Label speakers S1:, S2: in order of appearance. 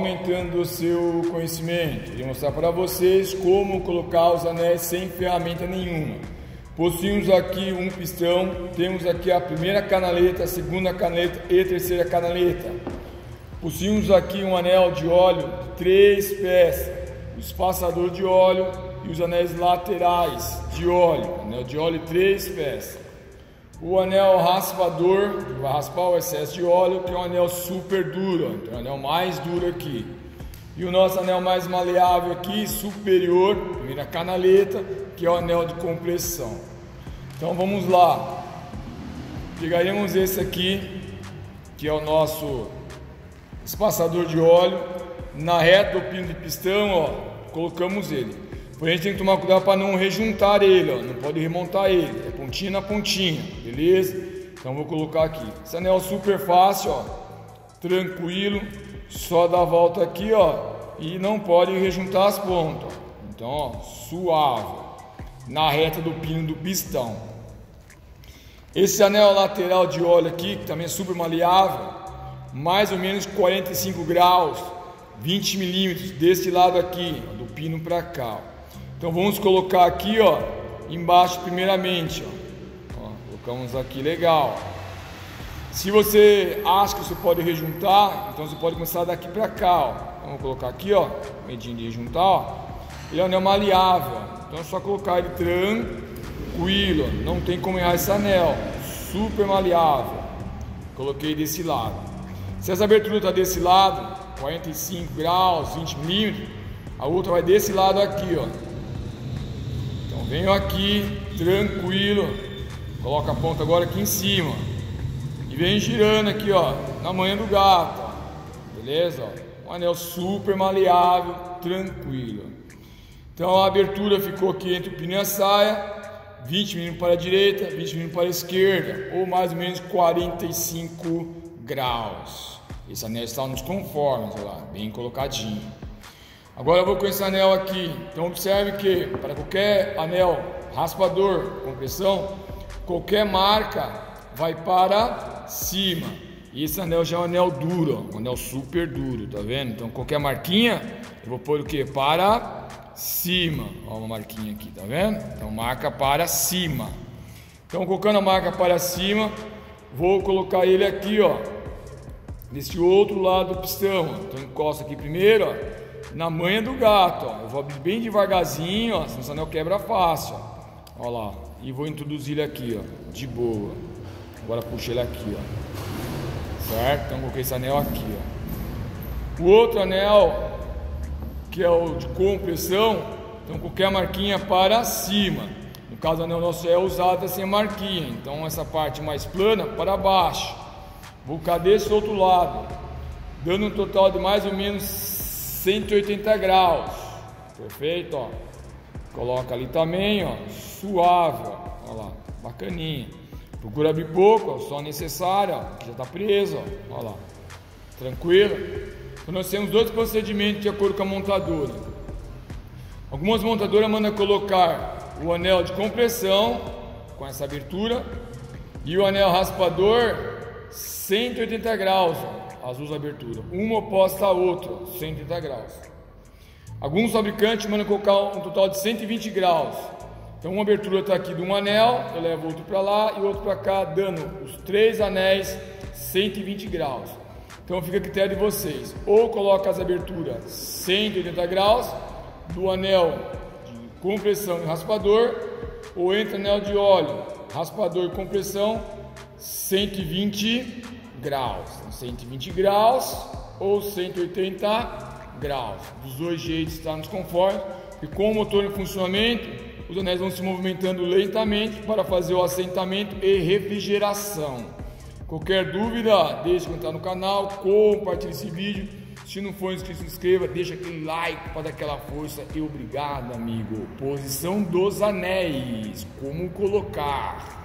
S1: Aumentando o seu conhecimento, vou mostrar para vocês como colocar os anéis sem ferramenta nenhuma. Possuímos aqui um pistão, temos aqui a primeira canaleta, a segunda canaleta e a terceira canaleta. Possuímos aqui um anel de óleo de três peças, o espaçador de óleo e os anéis laterais de óleo, anel de óleo três peças. O anel raspador, que vai raspar o excesso de óleo, que é um anel super duro, então é o anel mais duro aqui. E o nosso anel mais maleável aqui, superior, vira canaleta, que é o anel de compressão. Então vamos lá. Pegaremos esse aqui, que é o nosso espaçador de óleo, na reta do pino de pistão, ó, colocamos ele. Porém, a gente tem que tomar cuidado para não rejuntar ele, ó, não pode remontar ele, pontinha na pontinha, beleza? Então vou colocar aqui. Esse anel super fácil, ó, tranquilo, só dá a volta aqui, ó, e não pode rejuntar as pontas. Então, ó, suave, na reta do pino do pistão. Esse anel lateral de óleo aqui, que também é super maleável, mais ou menos 45 graus, 20 milímetros desse lado aqui, do pino para cá. Então vamos colocar aqui, ó, embaixo primeiramente, ó. ó. colocamos aqui legal. Se você acha que você pode rejuntar, então você pode começar daqui para cá, ó. Vamos colocar aqui, ó, medinho de rejuntar, ó. Ele é um anel maleável, então é só colocar ele tranquilo, não tem como errar esse anel, super maleável. Coloquei desse lado. Se essa abertura está desse lado, 45 graus, 20 milímetros, a outra vai desse lado aqui, ó. Então venho aqui, tranquilo, coloca a ponta agora aqui em cima e vem girando aqui, ó, na manhã do gato, ó. beleza? Um anel super maleável, tranquilo. Então a abertura ficou aqui entre o pino e a saia, 20 milímetros para a direita, 20 milímetros para a esquerda, ou mais ou menos 45 graus. Esse anel está nos conformes, olha lá, bem colocadinho. Agora eu vou com esse anel aqui. Então observe que para qualquer anel raspador, compressão, qualquer marca vai para cima. E esse anel já é um anel duro, ó, um anel super duro, tá vendo? Então qualquer marquinha, eu vou pôr o que? Para cima. Ó, uma marquinha aqui, tá vendo? Então marca para cima. Então colocando a marca para cima, vou colocar ele aqui, ó, nesse outro lado do pistão. Então encosta aqui primeiro, ó, na manha do gato. Ó. Eu vou abrir bem devagarzinho, ó, senão esse anel quebra fácil. Ó. ó lá. E vou introduzir ele aqui, ó, de boa. Agora puxa ele aqui, ó. Certo? Então coloquei esse anel aqui, ó. O outro anel, que é o de compressão, então qualquer a marquinha para cima. No caso, o anel nosso é usado sem marquinha. Então essa parte mais plana para baixo. Vou ficar desse outro lado, dando um total de mais ou menos 180 graus. Perfeito, ó. Coloca ali também, ó, suave, ó. Olha lá, bacaninha. Procura abrir pouco, ó, só necessário, ó, já tá preso, ó. Olha lá. Tranquilo? Então nós temos dois procedimentos de acordo com a montadora. Algumas montadoras mandam colocar o anel de compressão com essa abertura e o anel raspador 180 graus, ó, as duas aberturas, uma oposta à outra, 180 graus. Alguns fabricantes mandam colocar um total de 120 graus. Então uma abertura está aqui de um anel, eu levo outro para lá e outro para cá, dando os três anéis 120 graus. Então fica a critério de vocês. Ou coloca as aberturas 180 graus do anel de compressão e raspador, ou entra anel de óleo, raspador e compressão 120 graus. 120 graus ou 180 graus. Dos dois jeitos está nos conformes. E com o motor em funcionamento, os anéis vão se movimentando lentamente para fazer o assentamento e refrigeração. Qualquer dúvida, deixe comentar no canal, compartilhe esse vídeo. Se não for inscrito, se inscreva, deixa aquele like para dar aquela força e obrigado, amigo. Posição dos anéis, como colocar.